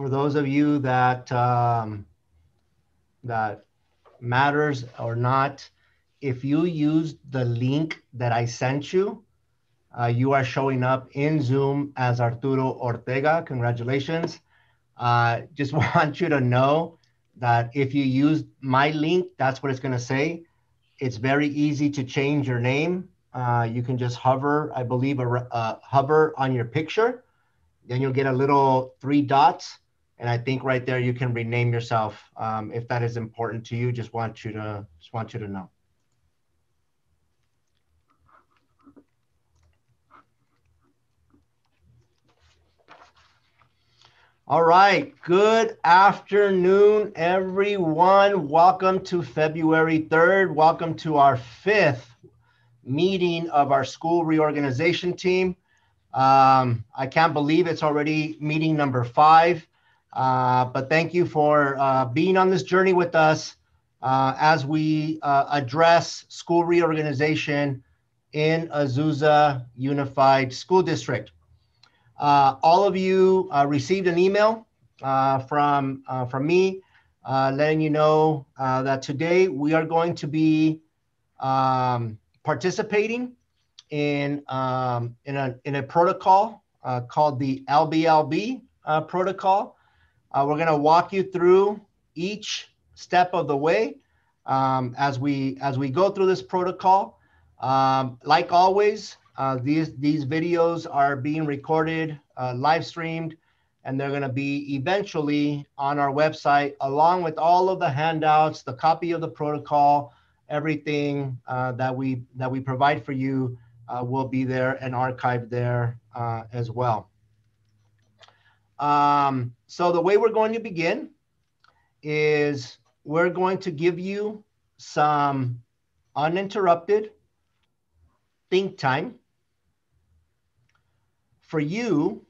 for those of you that um, that matters or not, if you use the link that I sent you, uh, you are showing up in Zoom as Arturo Ortega. Congratulations. Uh, just want you to know that if you use my link, that's what it's going to say. It's very easy to change your name. Uh, you can just hover, I believe, a, uh, hover on your picture. Then you'll get a little three dots. And I think right there you can rename yourself um, if that is important to you. Just want you to just want you to know. All right. Good afternoon, everyone. Welcome to February 3rd. Welcome to our fifth meeting of our school reorganization team. Um, I can't believe it's already meeting number five. Uh, but thank you for uh, being on this journey with us uh, as we uh, address school reorganization in Azusa Unified School District. Uh, all of you uh, received an email from, from me letting you know that today we are going to be um, participating in, um, in, a, in a protocol called the LBLB protocol. We're going to walk you through each step of the way um, as we as we go through this protocol. Um, like always, uh, these, these videos are being recorded, uh, live streamed, and they're going to be eventually on our website along with all of the handouts, the copy of the protocol, everything uh, that we that we provide for you uh, will be there and archived there uh, as well. Um, so the way we're going to begin is we're going to give you some uninterrupted think time for you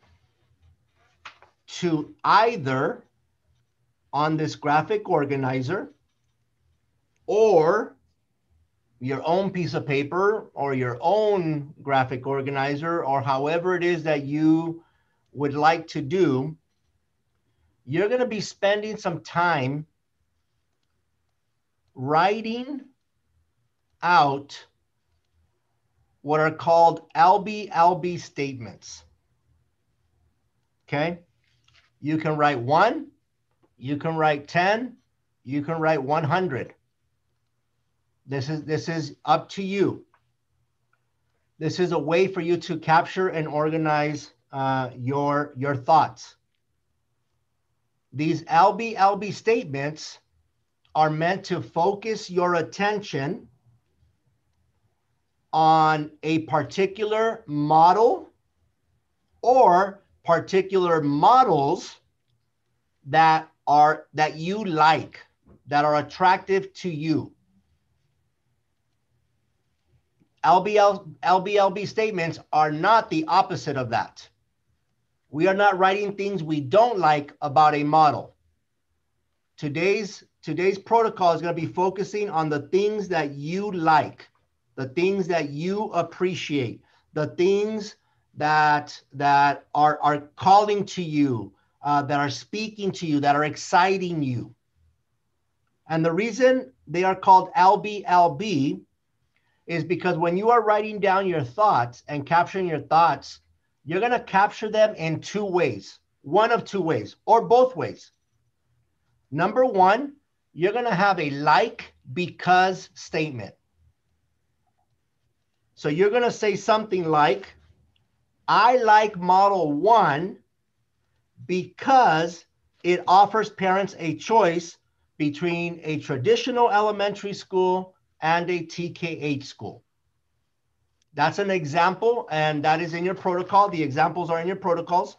to either on this graphic organizer or your own piece of paper or your own graphic organizer or however it is that you would like to do, you're going to be spending some time writing out what are called LB-LB statements. Okay. You can write one, you can write 10, you can write 100. This is, this is up to you. This is a way for you to capture and organize uh, your, your thoughts. These LB, LB statements are meant to focus your attention on a particular model or particular models that are that you like that are attractive to you LBL, LBLB statements are not the opposite of that. We are not writing things we don't like about a model. Today's, today's protocol is going to be focusing on the things that you like, the things that you appreciate, the things that that are are calling to you, uh, that are speaking to you, that are exciting you. And the reason they are called LBLB is because when you are writing down your thoughts and capturing your thoughts, you're going to capture them in two ways, one of two ways, or both ways. Number one, you're going to have a like because statement. So you're going to say something like, I like Model 1 because it offers parents a choice between a traditional elementary school and a TK8 school. That's an example, and that is in your protocol. The examples are in your protocols.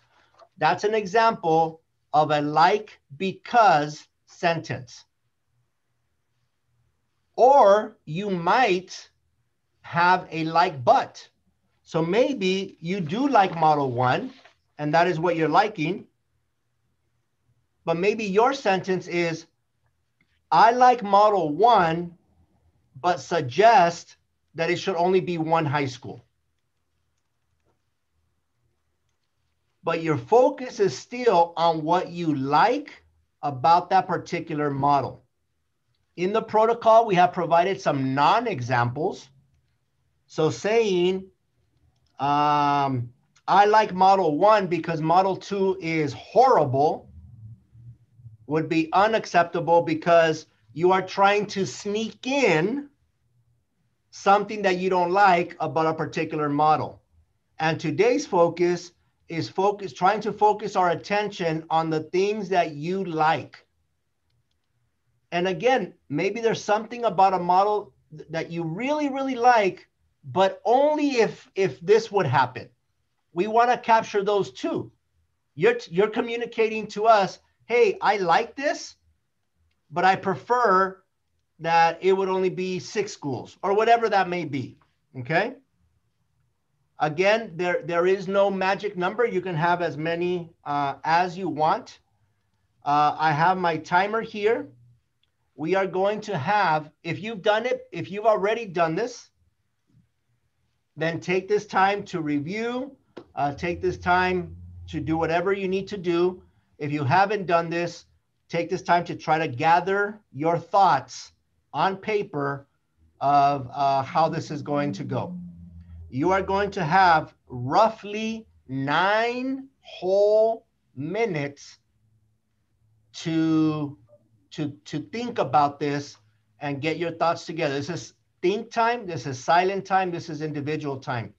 That's an example of a like because sentence. Or you might have a like but. So maybe you do like model one, and that is what you're liking. But maybe your sentence is, I like model one, but suggest that it should only be one high school. but your focus is still on what you like about that particular model. In the protocol, we have provided some non-examples. So saying, um, I like model one because model two is horrible would be unacceptable because you are trying to sneak in something that you don't like about a particular model. And today's focus is focus trying to focus our attention on the things that you like. And again, maybe there's something about a model that you really really like, but only if if this would happen. We want to capture those too. You're you're communicating to us, "Hey, I like this, but I prefer that it would only be 6 schools or whatever that may be." Okay? Again, there, there is no magic number. You can have as many uh, as you want. Uh, I have my timer here. We are going to have, if you've done it, if you've already done this, then take this time to review, uh, take this time to do whatever you need to do. If you haven't done this, take this time to try to gather your thoughts on paper of uh, how this is going to go. You are going to have roughly nine whole minutes to to to think about this and get your thoughts together. This is think time this is silent time this is individual time.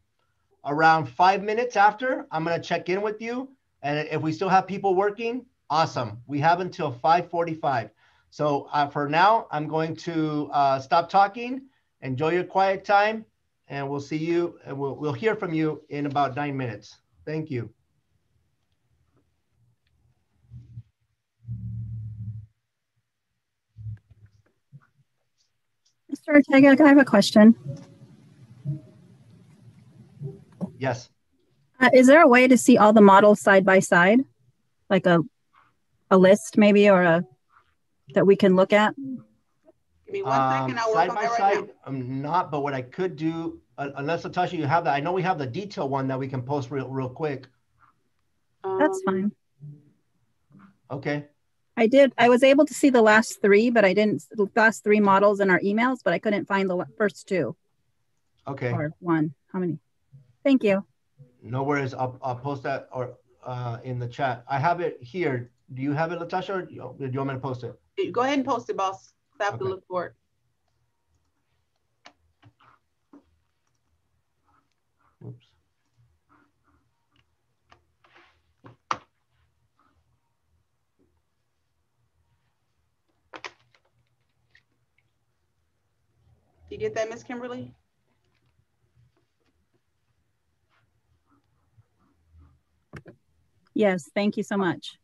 Around five minutes after i'm going to check in with you and if we still have people working awesome. We have until 5.45 so uh, for now i'm going to uh, stop talking enjoy your quiet time and we'll see you and we'll, we'll hear from you in about nine minutes. Thank you. Mr. Ortega, I have a question. Yes. Uh, is there a way to see all the models side by side? Like a a list maybe or a that we can look at? Give me one um, second. I'll side work by on side, right I'm not, but what I could do, uh, unless Natasha, you have that. I know we have the detail one that we can post real, real quick. That's Um, fine. Okay. I did. I was able to see the last three, but I didn't the last three models in our emails, but I couldn't find the first two Okay. or one. How many? Thank you. No worries. I'll, I'll post that or uh, in the chat. I have it here. Do you have it, Natasha, or do you want me to post it? Go ahead and post it, boss. I have to look for it. Oops. You get that, Miss Kimberly? Yes, thank you so much.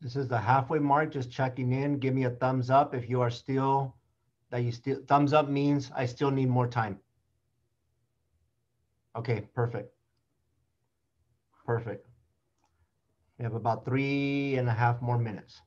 This is the halfway mark, just checking in. Give me a thumbs up if you are still, that you still, thumbs up means I still need more time. Okay, perfect. Perfect. We have about three and a half more minutes.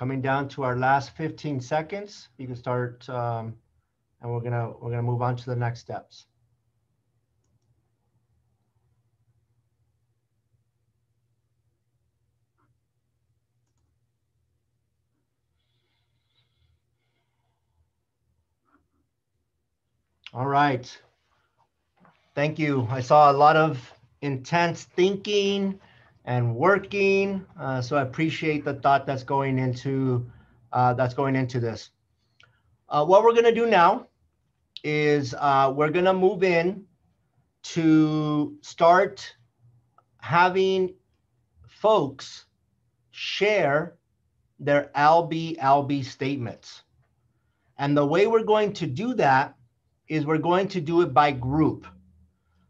Coming down to our last 15 seconds, you can start, um, and we're gonna we're gonna move on to the next steps. All right. Thank you. I saw a lot of intense thinking and working. Uh, so I appreciate the thought that's going into uh, that's going into this. Uh, what we're gonna do now is uh, we're gonna move in to start having folks share their LB LB statements. And the way we're going to do that is we're going to do it by group.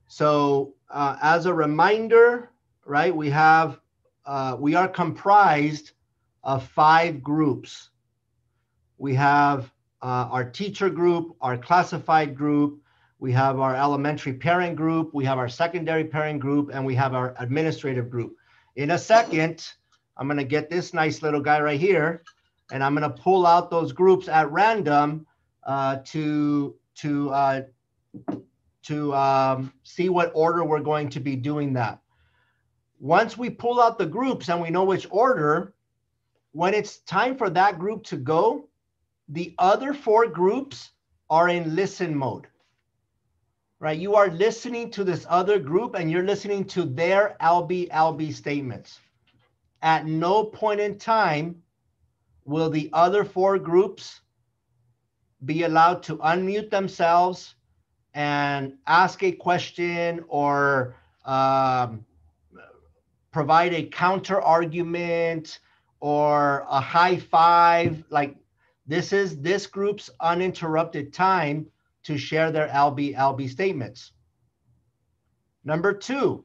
So uh, as a reminder, right, we have, uh, we are comprised of five groups. We have uh, our teacher group, our classified group, we have our elementary parent group, we have our secondary parent group, and we have our administrative group. In a second, I'm gonna get this nice little guy right here, and I'm gonna pull out those groups at random uh, to to uh, to um, see what order we're going to be doing that. Once we pull out the groups and we know which order, when it's time for that group to go, the other four groups are in listen mode, right? You are listening to this other group and you're listening to their LB LB statements. At no point in time will the other four groups be allowed to unmute themselves and ask a question or um, provide a counter argument or a high five. Like this is this group's uninterrupted time to share their LB LB statements. Number two,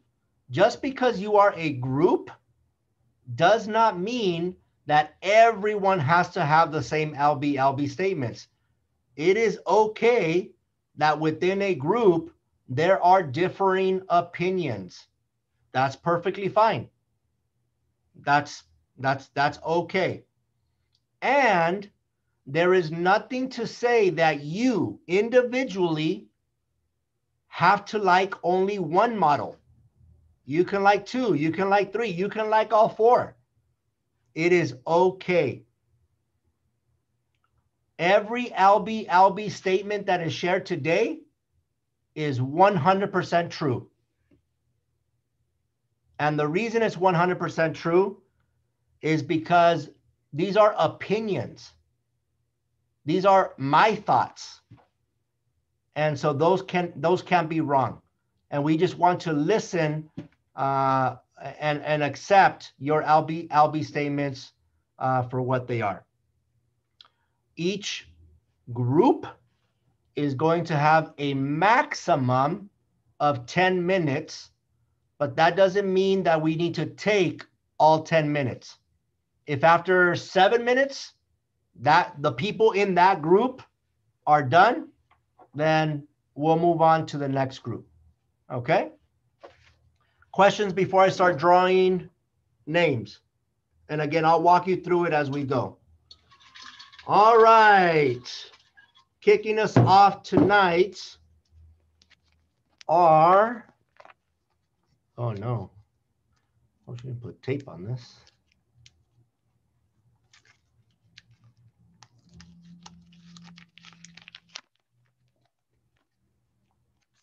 just because you are a group does not mean that everyone has to have the same LB LB statements. It is okay that within a group there are differing opinions. That's perfectly fine. That's that's that's okay. And there is nothing to say that you individually have to like only one model. You can like two, you can like three, you can like all four. It is okay. Every LB LB statement that is shared today is 100% true. And the reason it's 100% true is because these are opinions. These are my thoughts. And so those can those can't be wrong. And we just want to listen uh, and, and accept your LB, LB statements uh, for what they are. Each group is going to have a maximum of 10 minutes, but that doesn't mean that we need to take all 10 minutes. If after seven minutes, that the people in that group are done, then we'll move on to the next group. Okay? Questions before I start drawing names. And again, I'll walk you through it as we go. All right. Kicking us off tonight are, oh no. I should put tape on this.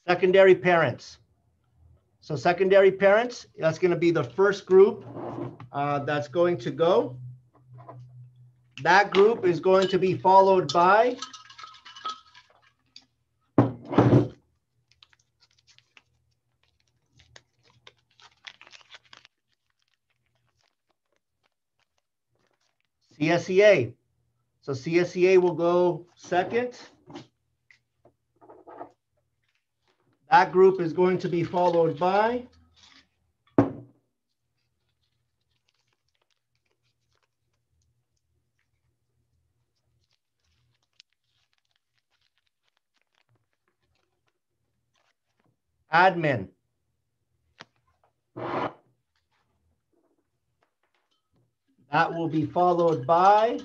Secondary parents. So secondary parents, that's going to be the first group uh, that's going to go. That group is going to be followed by CSEA. So CSEA will go second. That group is going to be followed by admin. That will be followed by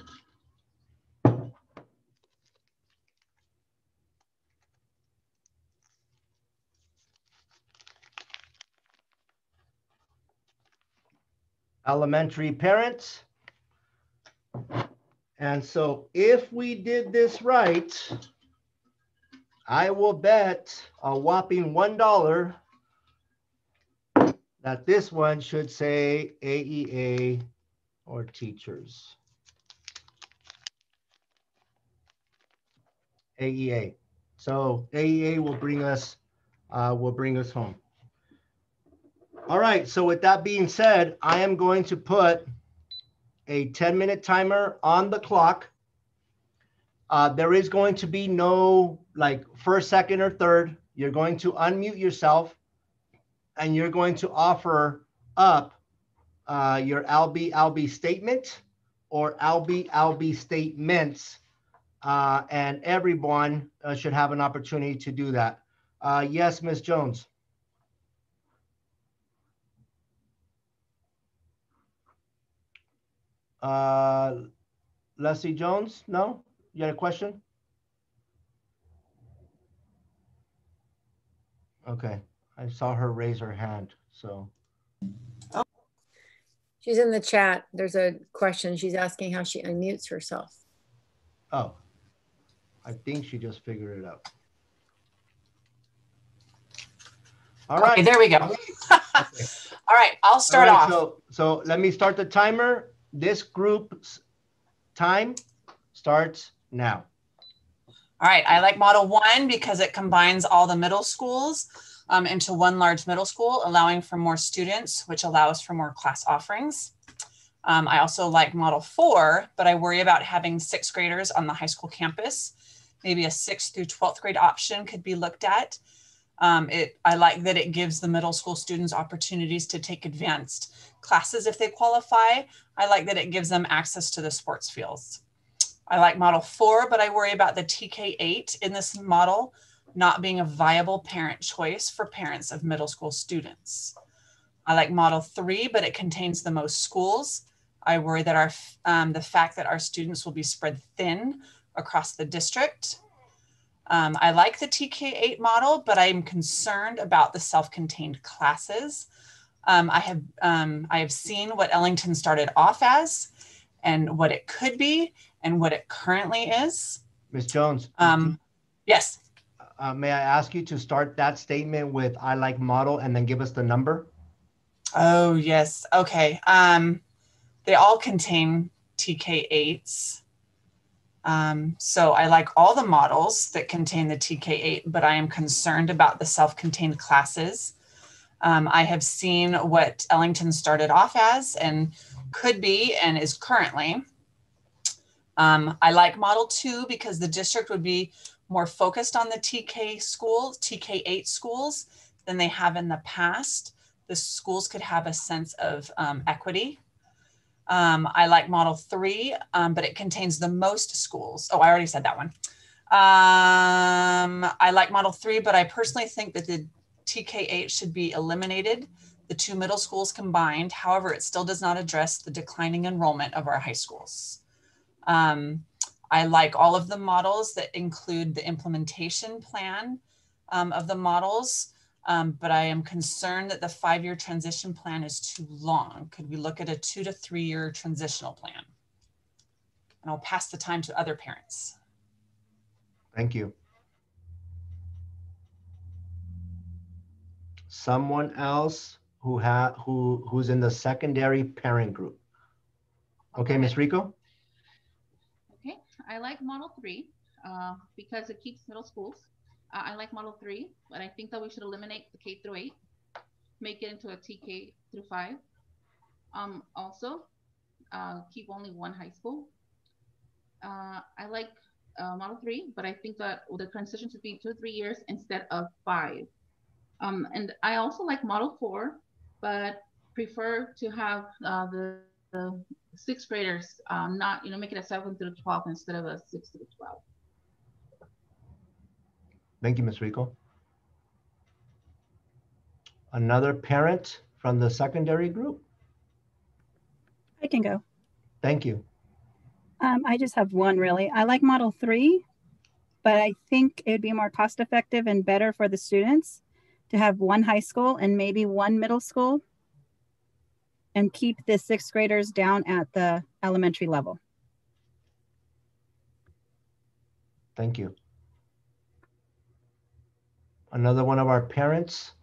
elementary parents. And so if we did this right, I will bet a whopping $1 that this one should say AEA or teachers. AEA. So AEA will bring us uh, will bring us home. All right, so with that being said, I am going to put a 10 minute timer on the clock. Uh, there is going to be no like first, second, or third. You're going to unmute yourself and you're going to offer up uh, your LB LB statement or LB LB statements. Uh, and everyone uh, should have an opportunity to do that. Uh, yes, Ms. Jones. Uh, Leslie Jones, no? You had a question? Okay, I saw her raise her hand, so, She's in the chat. There's a question. She's asking how she unmutes herself. oh. I think she just figured it out. All right. Okay, there we go. All right, I'll start All right, off. So, so let me start the timer. This group's time starts now. All right, I like model one because it combines all the middle schools um, into one large middle school, allowing for more students, which allows for more class offerings. Um, I also like model four, but I worry about having sixth graders on the high school campus. Maybe a sixth through 12th grade option could be looked at. Um, it, I like that it gives the middle school students opportunities to take advanced classes if they qualify. I like that it gives them access to the sports fields. I like model four, but I worry about the TK8 in this model not being a viable parent choice for parents of middle school students. I like model three, but it contains the most schools. I worry that our um, the fact that our students will be spread thin across the district. Um, I like the TK8 model, but I'm concerned about the self-contained classes. Um, I have um, I have seen what Ellington started off as, and what it could be, and what it currently is. Ms. Jones, Um, yes, uh, may I ask you to start that statement with I like model and then give us the number? Oh, yes. Okay. Um, they all contain TK8s. Um, so I like all the models that contain the TK8, but I am concerned about the self-contained classes. Um, I have seen what Ellington started off as and could be and is currently. Um, I like model two because the district would be more focused on the TK schools, TK8 schools than they have in the past the schools could have a sense of um, equity. Um, I like model three, um, but it contains the most schools. Oh, I already said that one. Um, I like model three, but I personally think that the TK8 should be eliminated, the two middle schools combined. However, it still does not address the declining enrollment of our high schools. Um, I like all of the models that include the implementation plan um, of the models. Um, but I am concerned that the five-year transition plan is too long. Could we look at a two to three-year transitional plan? And I'll pass the time to other parents. Thank you. Someone else who ha, who, who's in the secondary parent group. Okay, Ms. Rico? I like model three, uh, because it keeps middle schools. Uh, I like model three, but I think that we should eliminate the K through eight, make it into a TK through five. Um, also, uh, keep only one high school. Uh, I like, uh, model three, but I think that the transition should be two, three years instead of five. Um, and I also like model four, but prefer to have, uh, the, the sixth graders, um, not, you know, make it a seven through 12 instead of a six through 12. Thank you, Ms. Rico. Another parent from the secondary group? I can go. Thank you. Um, I just have one really. I like Model 3, but I think it would be more cost effective and better for the students to have one high school and maybe one middle school and keep the sixth graders down at the elementary level. Thank you. Another one of our parents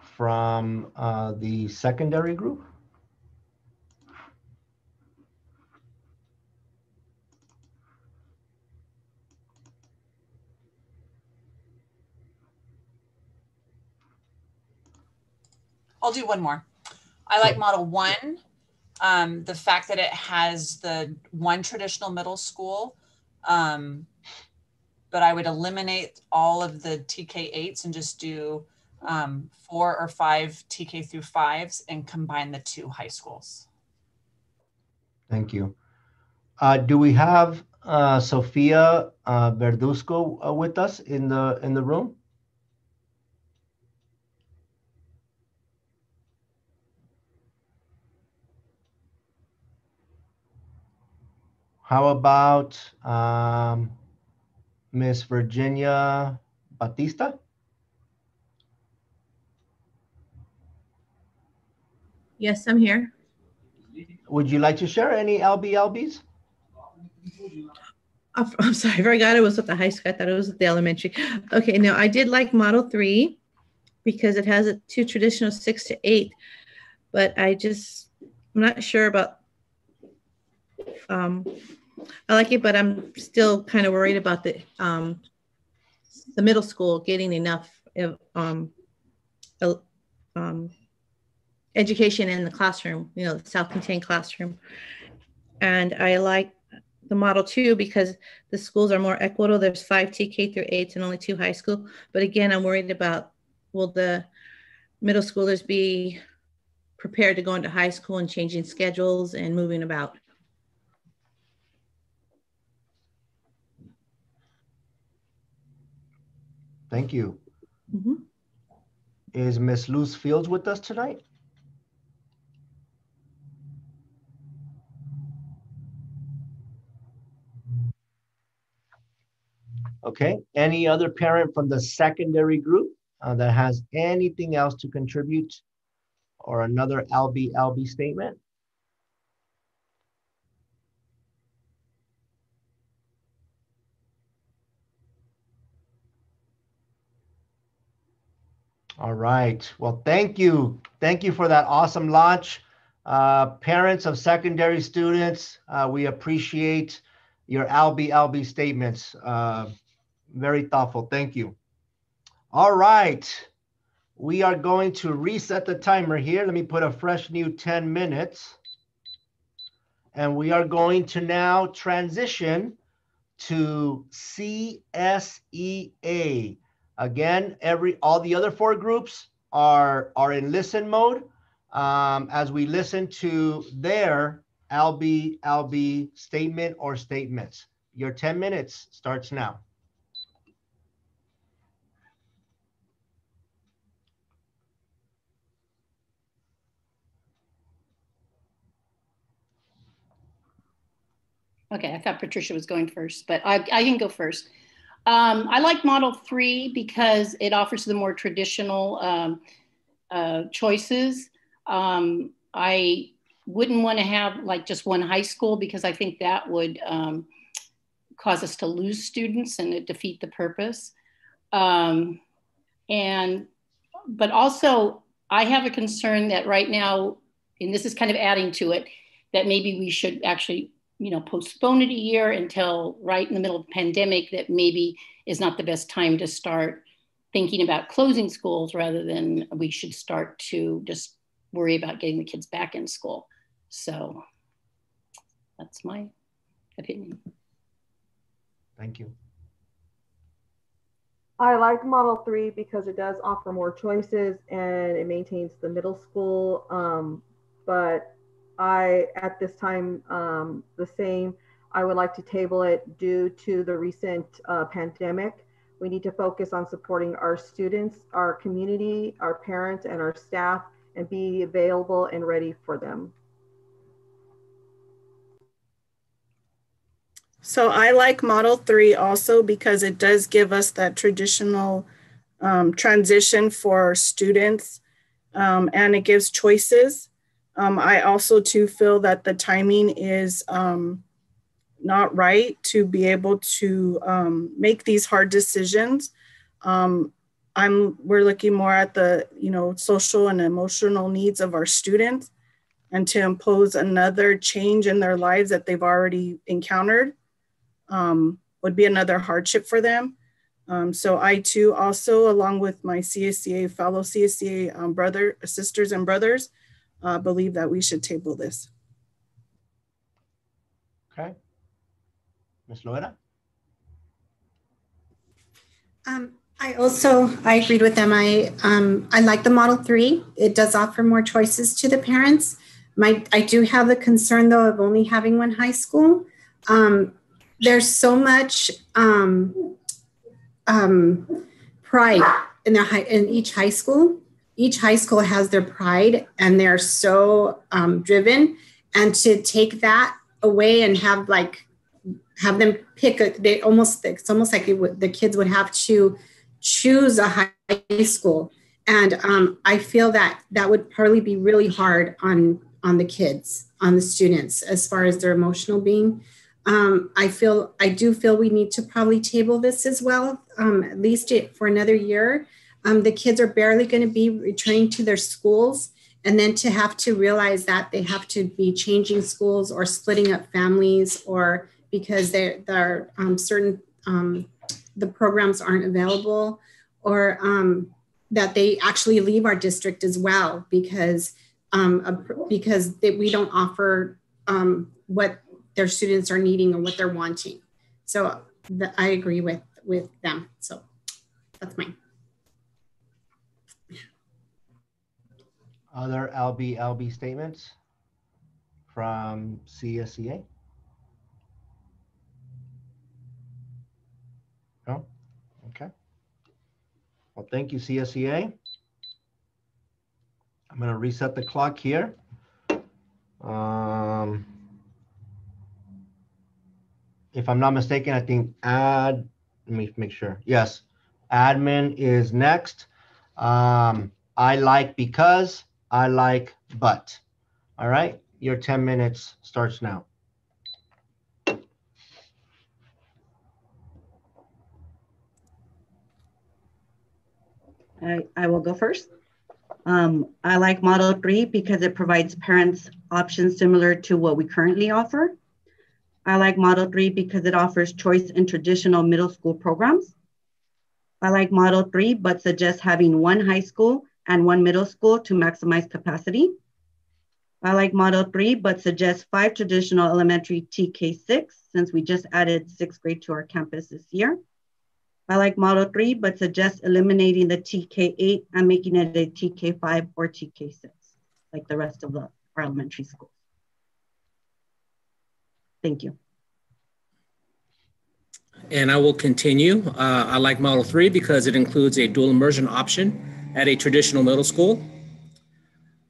from uh, the secondary group? I'll do one more. I like model one. Um, the fact that it has the one traditional middle school. Um, but I would eliminate all of the TK8s and just do um, four or five TK through fives and combine the two high schools. Thank you. Uh, do we have uh, Sophia uh, Verduzco uh, with us in the in the room? How about um, Miss Virginia Batista? Yes, I'm here. Would you like to share any LBLBs? Uh, I'm sorry, I forgot it was at the high school. I thought it was at the elementary. Okay, now I did like Model 3 because it has a two traditional six to eight, but I just, I'm not sure about um, I like it, but I'm still kind of worried about the, um, the middle school getting enough, um, um, education in the classroom, you know, the self-contained classroom. And I like the model two because the schools are more equitable. There's five TK through eights and only two high school. But again, I'm worried about will the middle schoolers be prepared to go into high school and changing schedules and moving about? Thank you. Mhm. Is Miss Luz Fields with us tonight? Okay, any other parent from the secondary group uh, that has anything else to contribute or another LB LB statement? All right. Well, thank you. Thank you for that awesome launch. Uh, parents of secondary students, uh, we appreciate your LB LB statements. Uh, very thoughtful. Thank you. All right. We are going to reset the timer here. Let me put a fresh new 10 minutes. And we are going to now transition to CSEA. Again, every all the other four groups are, are in listen mode um, as we listen to their LB, LB statement or statements. Your 10 minutes starts now. Okay, I thought Patricia was going first, but I, I can go first. Um, I like Model 3 because it offers the more traditional um, uh, choices. Um, I wouldn't want to have like just one high school because I think that would um, cause us to lose students and it defeat the purpose. Um, and, but also I have a concern that right now, and this is kind of adding to it, that maybe we should actually you know postpone it a year until right in the middle of the pandemic that maybe is not the best time to start thinking about closing schools rather than we should start to just worry about getting the kids back in school so that's my opinion Thank you. I like Model 3 because it does offer more choices and it maintains the middle school. Um, but I, at this time, um, the same, I would like to table it due to the recent uh, pandemic. We need to focus on supporting our students, our community, our parents, and our staff, and be available and ready for them. So I like Model 3 also because it does give us that traditional um, transition for students um, and it gives choices. Um, I also too feel that the timing is um, not right to be able to um, make these hard decisions. Um, I'm we're looking more at the you know social and emotional needs of our students, and to impose another change in their lives that they've already encountered um, would be another hardship for them. Um, so I too also, along with my CSEA fellow CSEA um, brother, sisters and brothers, uh, believe that we should table this. Okay. Ms. Loera? Um, I also, I agreed with them. I, um, I like the Model 3. It does offer more choices to the parents. My, I do have the concern though of only having one high school. Um, there's so much um, um, pride in their high, in each high school. Each high school has their pride, and they're so um, driven. And to take that away and have like have them pick a, they almost it's almost like would, the kids would have to choose a high school And um, I feel that that would probably be really hard on on the kids, on the students, as far as their emotional being. Um, I feel I do feel we need to probably table this as well, um, at least it, for another year. Um, the kids are barely going to be returning to their schools, and then to have to realize that they have to be changing schools or splitting up families, or because there are um, certain um, the programs aren't available, or um, that they actually leave our district as well because um, because they, we don't offer um, what their students are needing or what they're wanting. So the, I agree with with them. So that's mine. Other LB LB statements from CSEA? No? Okay. Well, thank you, CSEA. I'm going to reset the clock here. Um, if I'm not mistaken, I think add, let me make sure. Yes, admin is next. Um, I like because, I like but. All right, your 10 minutes starts now. I, I will go first. Um, I like Model 3 because it provides parents options similar to what we currently offer. I like Model 3 because it offers choice in traditional middle school programs. I like Model 3, but suggest having one high school and one middle school to maximize capacity. I like Model 3, but suggest five traditional elementary TK6 since we just added sixth grade to our campus this year. I like Model 3, but suggest eliminating the TK8 and making it a TK5 or TK6, like the rest of the our elementary schools. Thank you. And I will continue. Uh, I like Model 3 because it includes a dual immersion option at a traditional middle school.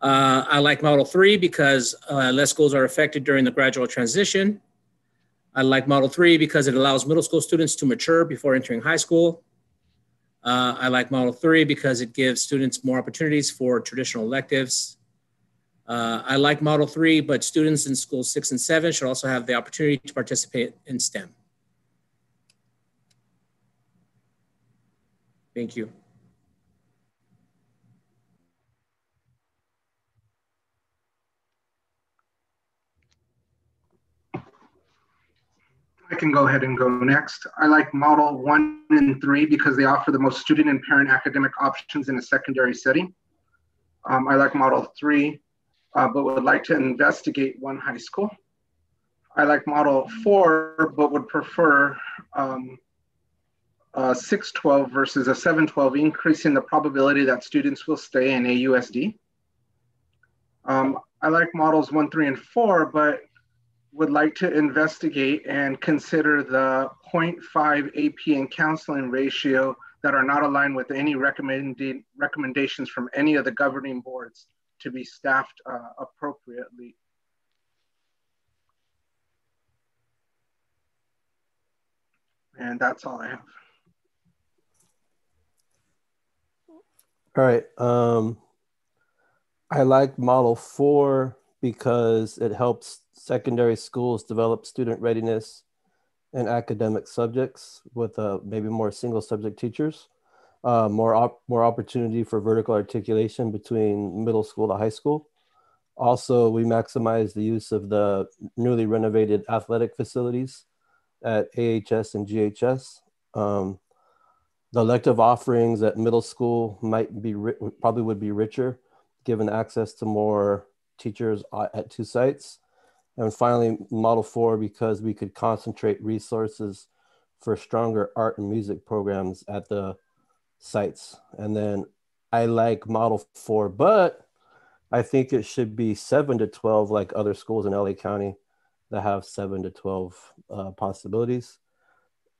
Uh, I like Model 3 because uh, less schools are affected during the gradual transition. I like Model 3 because it allows middle school students to mature before entering high school. Uh, I like Model 3 because it gives students more opportunities for traditional electives. Uh, I like Model 3, but students in schools 6 and 7 should also have the opportunity to participate in STEM. Thank you. I can go ahead and go next. I like model one and three because they offer the most student and parent academic options in a secondary setting. Um, I like model three, uh, but would like to investigate one high school. I like model four, but would prefer um, a 612 versus a 712, increasing the probability that students will stay in AUSD. Um, I like models one, three, and four, but would like to investigate and consider the 0.5 AP and counseling ratio that are not aligned with any recommended recommendations from any of the governing boards to be staffed uh, appropriately. And that's all I have. All right. Um, I like model four because it helps secondary schools develop student readiness in academic subjects with uh, maybe more single subject teachers, uh, more, op more opportunity for vertical articulation between middle school to high school. Also, we maximize the use of the newly renovated athletic facilities at AHS and GHS. Um, the elective offerings at middle school might be probably would be richer given access to more teachers at two sites and finally, Model 4, because we could concentrate resources for stronger art and music programs at the sites. And then I like Model 4, but I think it should be 7 to 12, like other schools in LA County that have 7 to 12 uh, possibilities.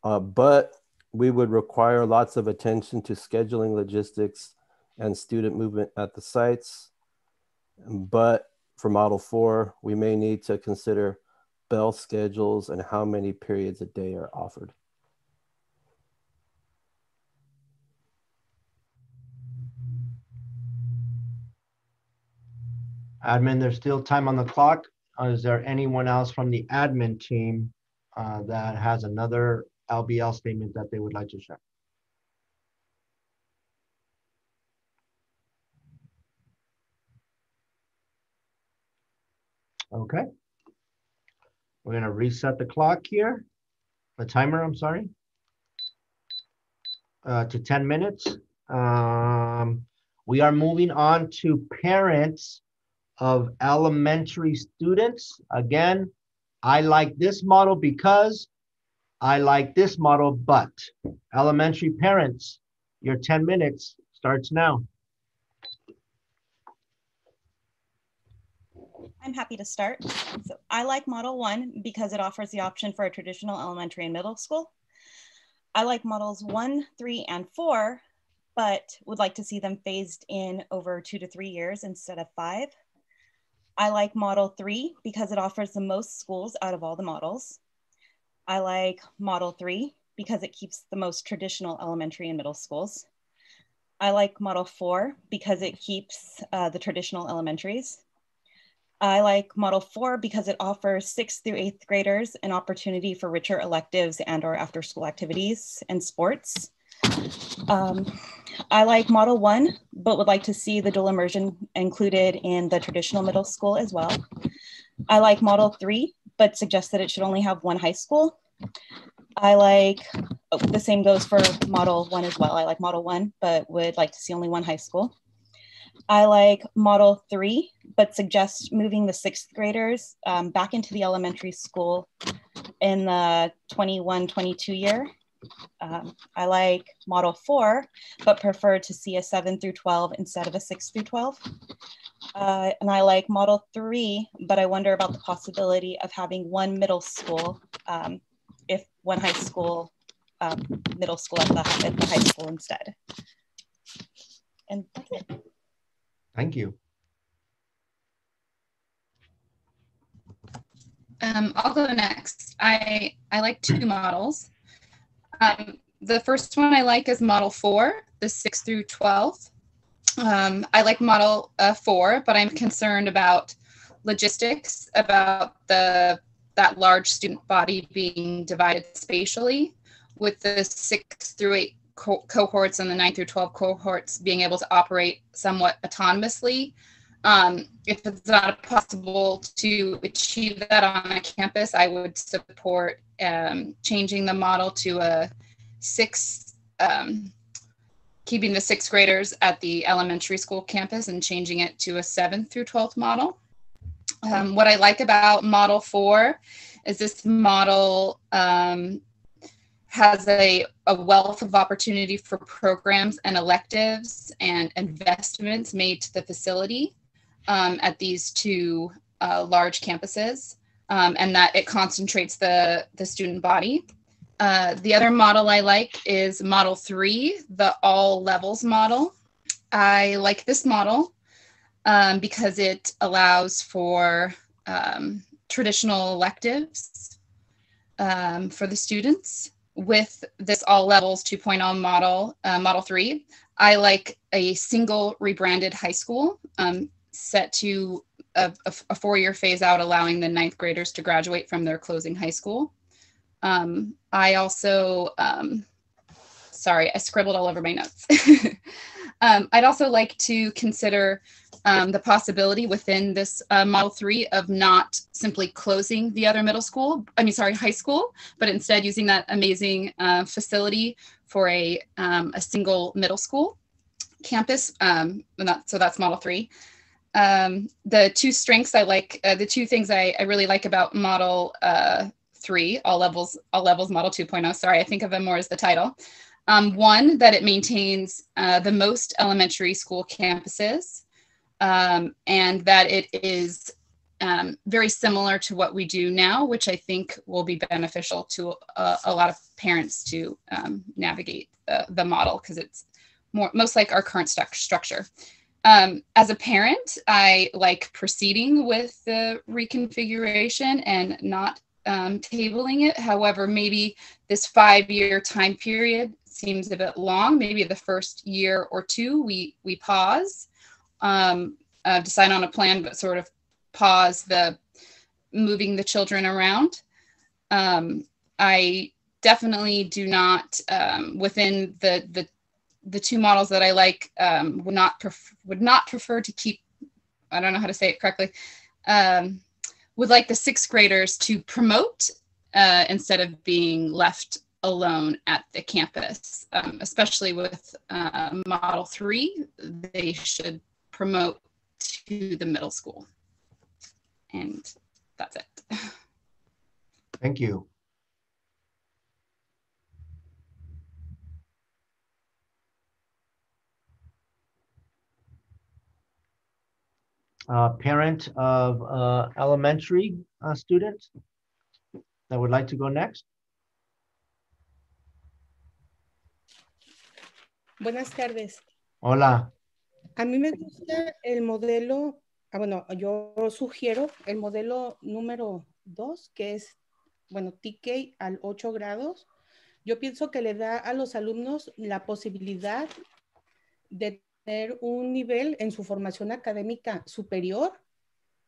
Uh, but we would require lots of attention to scheduling logistics and student movement at the sites. But for model four, we may need to consider bell schedules and how many periods a day are offered. Admin, there's still time on the clock. Uh, is there anyone else from the admin team uh, that has another LBL statement that they would like to share? Okay. We're gonna reset the clock here, the timer, I'm sorry, uh, to 10 minutes. Um, we are moving on to parents of elementary students. Again, I like this model because I like this model, but elementary parents, your 10 minutes starts now. I'm happy to start. So I like Model 1 because it offers the option for a traditional elementary and middle school. I like Models 1, 3, and 4, but would like to see them phased in over two to three years instead of five. I like Model 3 because it offers the most schools out of all the models. I like Model 3 because it keeps the most traditional elementary and middle schools. I like Model 4 because it keeps uh, the traditional elementaries. I like Model 4 because it offers sixth through eighth graders an opportunity for richer electives and or after school activities and sports. Um, I like Model 1, but would like to see the dual immersion included in the traditional middle school as well. I like Model 3, but suggest that it should only have one high school. I like, oh, the same goes for Model 1 as well. I like Model 1, but would like to see only one high school. I like Model 3, but suggest moving the sixth graders um, back into the elementary school in the 21 22 year. Um, I like Model 4, but prefer to see a 7 through 12 instead of a 6 through 12. Uh, and I like Model 3, but I wonder about the possibility of having one middle school um, if one high school, um, middle school at the, at the high school instead. And that's it. Thank you. Um, I'll go next. I, I like two models. Um, the first one I like is model four, the six through 12. Um, I like model uh, four, but I'm concerned about logistics, about the that large student body being divided spatially with the six through eight co- cohorts and the nine through 12 cohorts being able to operate somewhat autonomously. Um, if it's not possible to achieve that on a campus, I would support um, changing the model to a six, um, keeping the sixth graders at the elementary school campus and changing it to a seventh through 12th model. Um, what I like about Model 4 is this model um, has a, a wealth of opportunity for programs and electives and investments made to the facility um, at these two uh, large campuses um, and that it concentrates the, the student body. Uh, the other model I like is Model 3, the all levels model. I like this model um, because it allows for um, traditional electives um, for the students with this all levels 2.0 model, uh, Model 3. I like a single rebranded high school um, set to a, a, a four-year phase out, allowing the ninth graders to graduate from their closing high school. Um, I also, um, sorry, I scribbled all over my notes. um, I'd also like to consider um, the possibility within this uh, Model 3 of not simply closing the other middle school, I mean, sorry, high school, but instead using that amazing uh, facility for a, um, a single middle school campus. Um, that, so that's Model 3. Um, the two strengths I like, uh, the two things I, I really like about Model uh, 3, all levels, all levels Model 2.0, sorry, I think of them more as the title. Um, one, that it maintains uh, the most elementary school campuses um, and that it is um, very similar to what we do now, which I think will be beneficial to a, a lot of parents to um, navigate the, the model because it's more most like our current stu- structure. Um, as a parent, I like proceeding with the reconfiguration and not um, tabling it. However, maybe this five year time period seems a bit long. Maybe the first year or two we we pause um, uh, decide on a plan, but sort of pause the moving the children around. Um, I definitely do not um, within the the the two models that I like um, would not pref- would not prefer to keep. I don't know how to say it correctly. Um, would like the sixth graders to promote uh, instead of being left alone at the campus, um, especially with uh, Model 3. They should promote to the middle school. And that's it. Thank you. Uh, parent of uh, elementary uh, student that would like to go next? Buenas tardes. Hola. A mí me gusta el modelo, ah, bueno, yo sugiero el modelo número 2, que es, bueno, TK al 8 grados. Yo pienso que le da a los alumnos la posibilidad de tener un nivel en su formación académica superior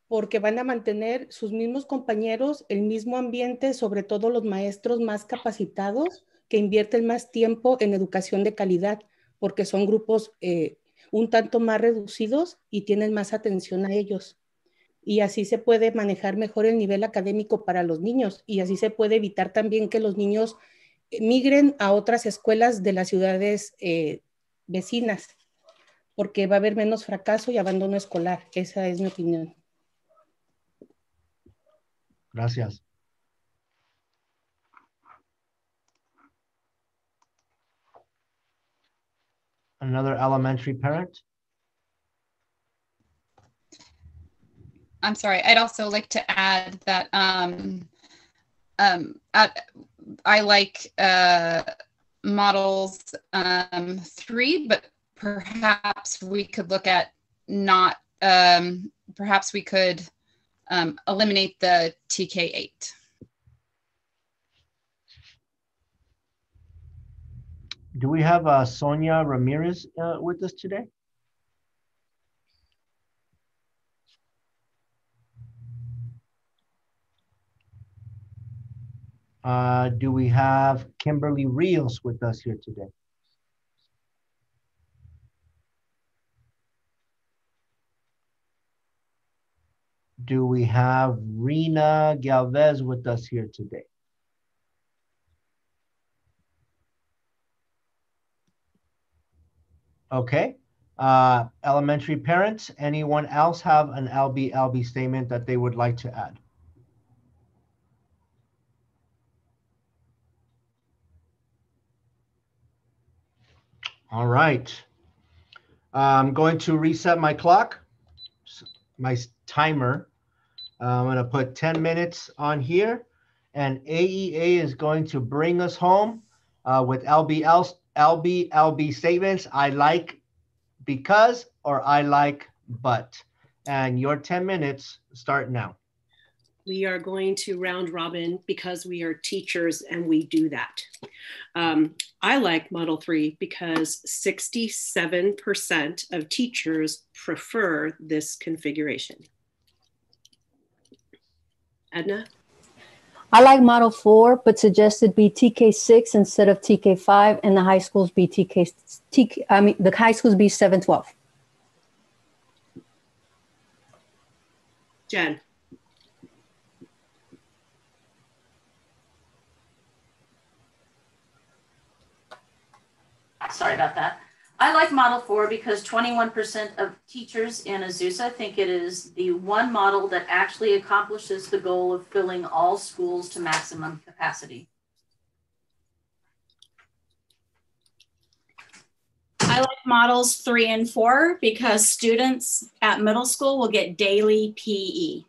porque van a mantener sus mismos compañeros, el mismo ambiente, sobre todo los maestros más capacitados que invierten más tiempo en educación de calidad, porque son grupos eh, un tanto más reducidos y tienen más atención a ellos. Y así se puede manejar mejor el nivel académico para los niños y así se puede evitar también que los niños migren a otras escuelas de las ciudades eh, vecinas, porque va a haber menos fracaso y abandono escolar. Esa es mi opinión. Gracias. Another elementary parent? I'm sorry. I'd also like to add that um, um, at, I like uh, models um, three, but perhaps we could look at not, um, perhaps we could um, eliminate the TK8. Do we have uh, Sonia Ramirez uh, with us today? Uh, do we have Kimberly Rios with us here today? Do we have Rena Galvez with us here today? Okay. Uh, elementary parents, anyone else have an LB LB statement that they would like to add? All right. I'm going to reset my clock, my timer. Uh, I'm going to put 10 minutes on here, and AEA is going to bring us home uh, with LBL, LB, LB statements. I like because or I like but. And your 10 minutes start now. We are going to round robin because we are teachers and we do that. Um, I like Model 3 because 67% of teachers prefer this configuration. Edna? I like Model 4, but suggested be TK6 instead of TK5, and the high schools be TK, TK I mean, the high schools be 712. Jen? Sorry about that. I like Model 4 because 21% of teachers in Azusa think it is the one model that actually accomplishes the goal of filling all schools to maximum capacity. I like models three and four because students at middle school will get daily PE.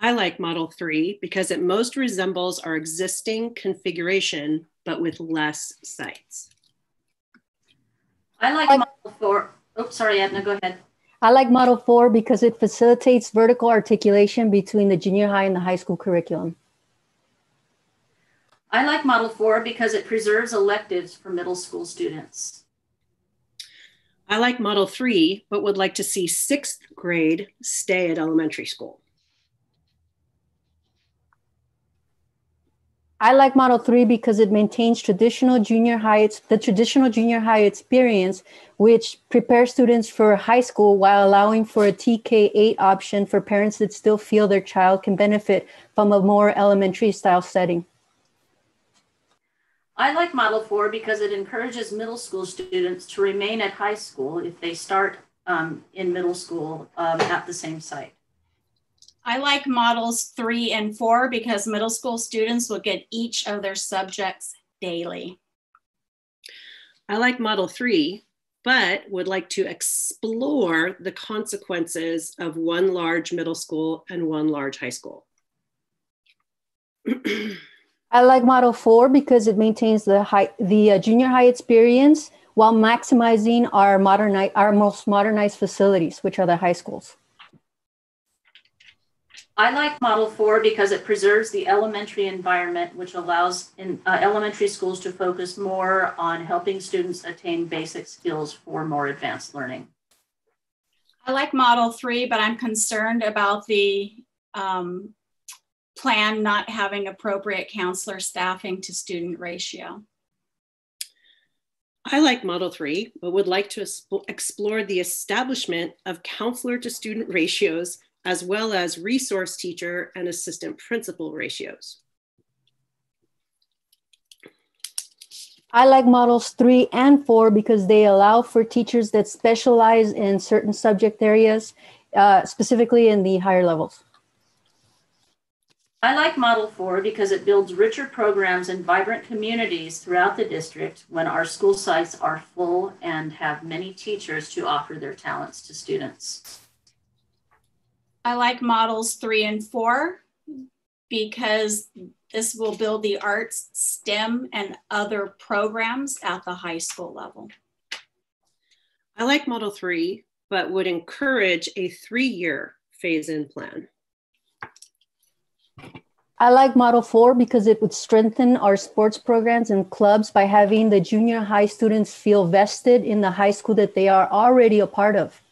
I like Model 3 because it most resembles our existing configuration, but with less sites. I like Model 4. Oops, sorry, Edna, go ahead. I like Model 4 because it facilitates vertical articulation between the junior high and the high school curriculum. I like Model 4 because it preserves electives for middle school students. I like Model 3, but would like to see sixth grade stay at elementary school. I like Model 3 because it maintains traditional junior high, the traditional junior high experience, which prepares students for high school while allowing for a TK8 option for parents that still feel their child can benefit from a more elementary style setting. I like Model 4 because it encourages middle school students to remain at high school if they start um, in middle school um, at the same site. I like models three and four because middle school students will get each of their subjects daily. I like model three, but would like to explore the consequences of one large middle school and one large high school. I like model four because it maintains the high, the uh, junior high experience while maximizing our modern, our most modernized facilities, which are the high schools. I like Model 4 because it preserves the elementary environment, which allows in, uh, elementary schools to focus more on helping students attain basic skills for more advanced learning. I like Model 3, but I'm concerned about the um, plan not having appropriate counselor staffing to student ratio. I like Model 3, but would like to explore the establishment of counselor to student ratios as well as resource teacher and assistant principal ratios. I like models three and four because they allow for teachers that specialize in certain subject areas, uh, specifically in the higher levels. I like Model 4 because it builds richer programs and vibrant communities throughout the district when our school sites are full and have many teachers to offer their talents to students. I like models three and four because this will build the arts, STEM, and other programs at the high school level. I like Model 3, but would encourage a three-year phase-in plan. I like Model 4 because it would strengthen our sports programs and clubs by having the junior high students feel vested in the high school that they are already a part of.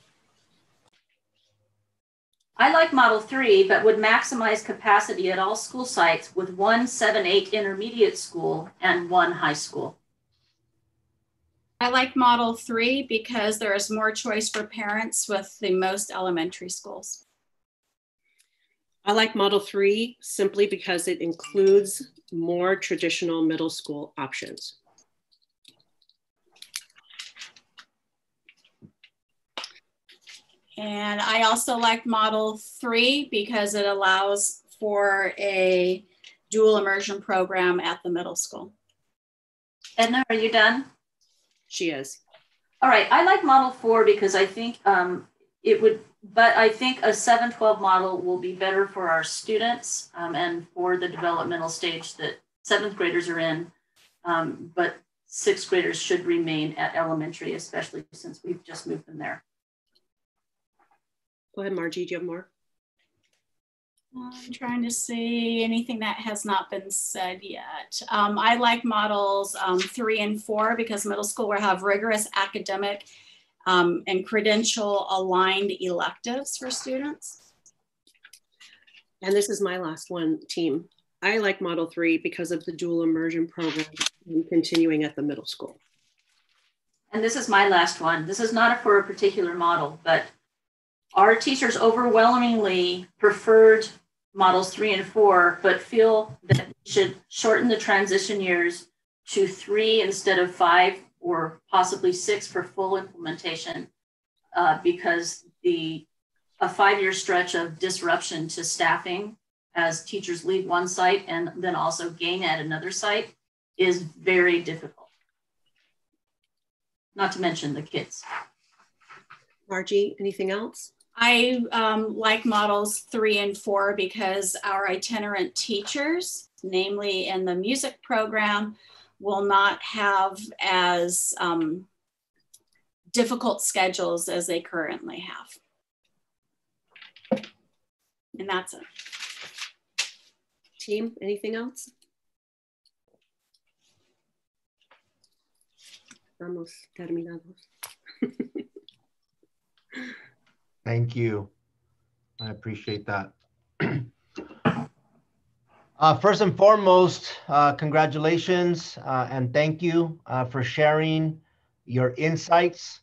I like Model 3, but would maximize capacity at all school sites with one 7-8 intermediate school and one high school. I like Model 3 because there is more choice for parents with the most elementary schools. I like Model 3 simply because it includes more traditional middle school options. And I also like Model 3 because it allows for a dual immersion program at the middle school. Edna, are you done? She is. All right, I like Model 4 because I think um, it would, but I think a 712 model will be better for our students um, and for the developmental stage that seventh graders are in. Um, but sixth graders should remain at elementary, especially since we've just moved them there. Go ahead, Margie. Do you have more? I'm trying to see anything that has not been said yet. Um, I like models um, three and four because middle school will have rigorous academic um, and credential aligned electives for students. And this is my last one, team. I like Model 3 because of the dual immersion program and continuing at the middle school. And this is my last one. This is not for a particular model, but our teachers overwhelmingly preferred models three and four, but feel that we should shorten the transition years to three instead of five or possibly six for full implementation uh, because the a five-year stretch of disruption to staffing as teachers leave one site and then also gain at another site is very difficult. Not to mention the kids. Margie, anything else? I um, like models three and four because our itinerant teachers, namely in the music program, will not have as um, difficult schedules as they currently have. And that's it. Team, anything else? Vamos terminados. Thank you. I appreciate that. uh, first and foremost, uh, congratulations uh, and thank you uh, for sharing your insights,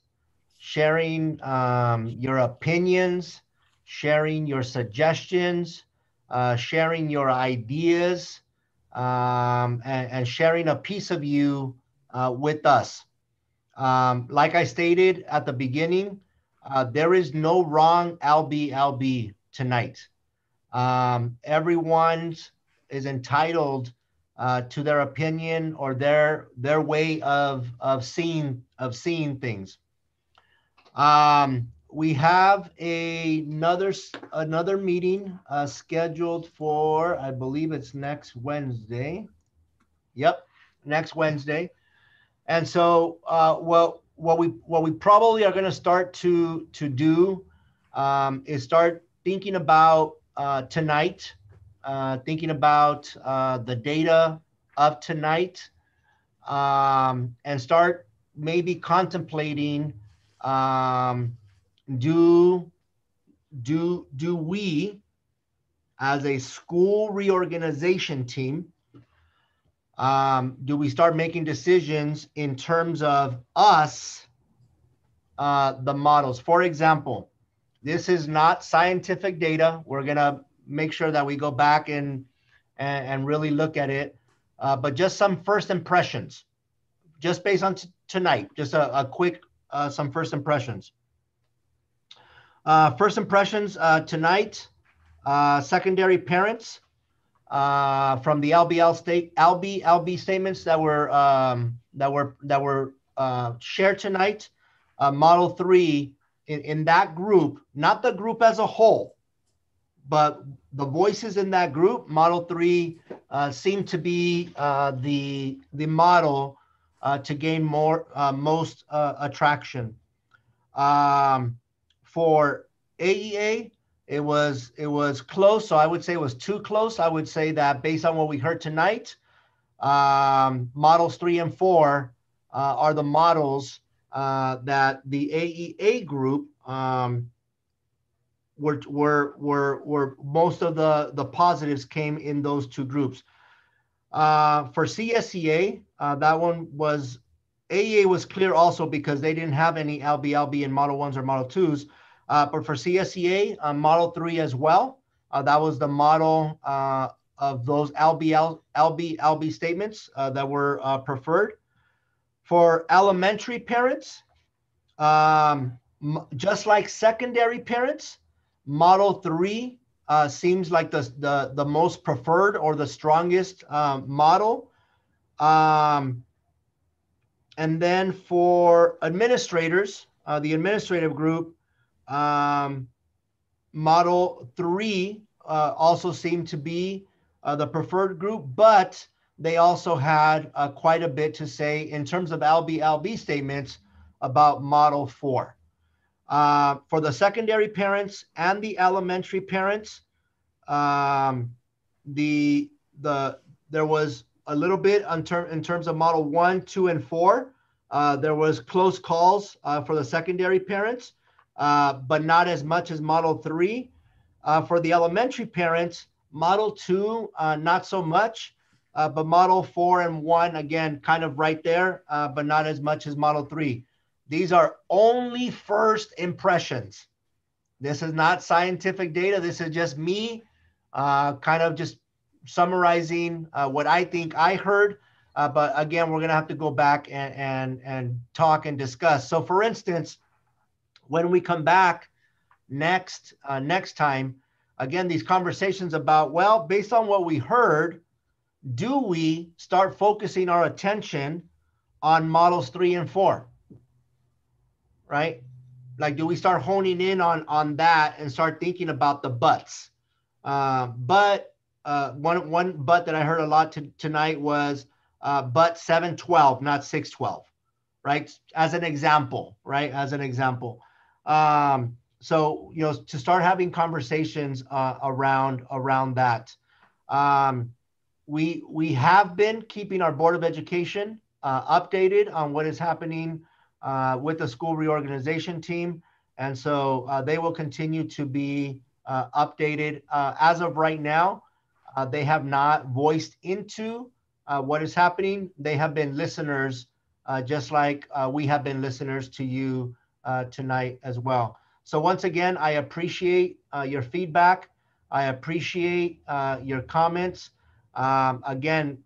sharing um, your opinions, sharing your suggestions, uh, sharing your ideas, um, and, and, sharing a piece of you uh, with us. Um, like I stated at the beginning, uh, there is no wrong LB LB tonight. Um, everyone is entitled uh, to their opinion or their their way of of seeing of seeing things. Um, we have a, another another meeting uh, scheduled for I believe it's next Wednesday. Yep, next Wednesday. And so uh, what what we what we probably are going to start to to do um, is start thinking about uh, tonight, uh, thinking about uh, the data of tonight, um, and start maybe contemplating um, do do do we as a school reorganization team um, do we start making decisions in terms of us uh, the models? For example this is not scientific data. We're going to make sure that we go back and and, and really look at it uh, but just some first impressions just based on tonight just a, a quick uh, some first impressions. Uh, first impressions uh, tonight, uh, secondary parents uh, from the LBL state, LB LB statements that were um, that were that were uh, shared tonight. Uh, model three in, in that group, not the group as a whole, but the voices in that group. Model three seem to be the the model to gain more most attraction. Um, for AEA, it was it was close. So I would say it was too close. I would say that based on what we heard tonight, um, models three and four uh, are the models uh, that the AEA group um, were, were, were, were most of the, the positives came in those two groups. Uh, for CSEA, uh, that one was, AEA was clear also because they didn't have any LBLB in Model 1s or Model 2s. Uh, but for CSEA, uh, Model 3 as well, uh, that was the model uh, of those LBL, LB, LB statements uh, that were uh, preferred. For elementary parents, um, just like secondary parents, Model 3 seems like the, the, the most preferred or the strongest model. Um, and then for administrators, the administrative group, um, model three uh, also seemed to be uh, the preferred group, but they also had uh, quite a bit to say in terms of LB-LB statements about model four. Uh, for the secondary parents and the elementary parents, um, the the there was a little bit in, ter- in terms of model one, two, and four. Uh, there was close calls uh, for the secondary parents. Uh, but not as much as Model 3. Uh, for the elementary parents, Model 2, uh, not so much, uh, but Model 4 and 1, again, kind of right there, uh, but not as much as Model 3. These are only first impressions. This is not scientific data. This is just me kind of just summarizing what I think I heard. but again, we're going to have to go back and, and, and talk and discuss. So, for instance, when we come back next uh, next time, again, these conversations about, well, based on what we heard, do we start focusing our attention on models three and four? Right? Like, do we start honing in on on that and start thinking about the buts? Uh, but uh, one one but that I heard a lot to, tonight was uh, but 712, not 612, right? As an example, right? As an example. Um, so you know to start having conversations uh, around around that. Um, we we have been keeping our board of education uh, updated on what is happening uh, with the school reorganization team. And so uh, they will continue to be uh, updated. Uh, as of right now, they have not voiced into what is happening. They have been listeners, just like we have been listeners to you tonight as well. So once again, I appreciate your feedback. I appreciate your comments. Um, again,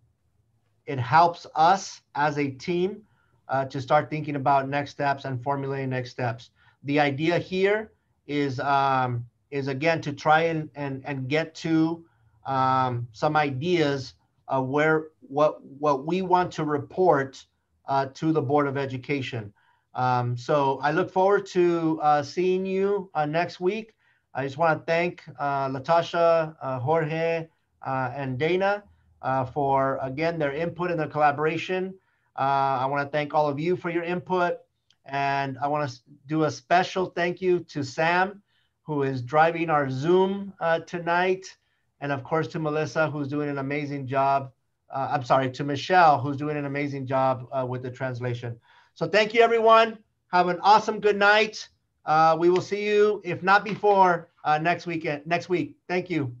it helps us as a team uh, to start thinking about next steps and formulating next steps. The idea here is um, is again to try and and, and get to um, some ideas of where what what we want to report uh, to the Board of Education. Um, so I look forward to uh, seeing you uh, next week. I just want to thank uh, Latasha, uh, Jorge, and Dana uh, for, again, their input and their collaboration. Uh, I want to thank all of you for your input. And I want to do a special thank you to Sam, who is driving our Zoom uh, tonight. And of course, to Melissa, who's doing an amazing job. Uh, I'm sorry, to Michelle, who's doing an amazing job uh, with the translation. So thank you, everyone. Have an awesome good night. Uh, we will see you, if not before, next weekend, next week. Thank you.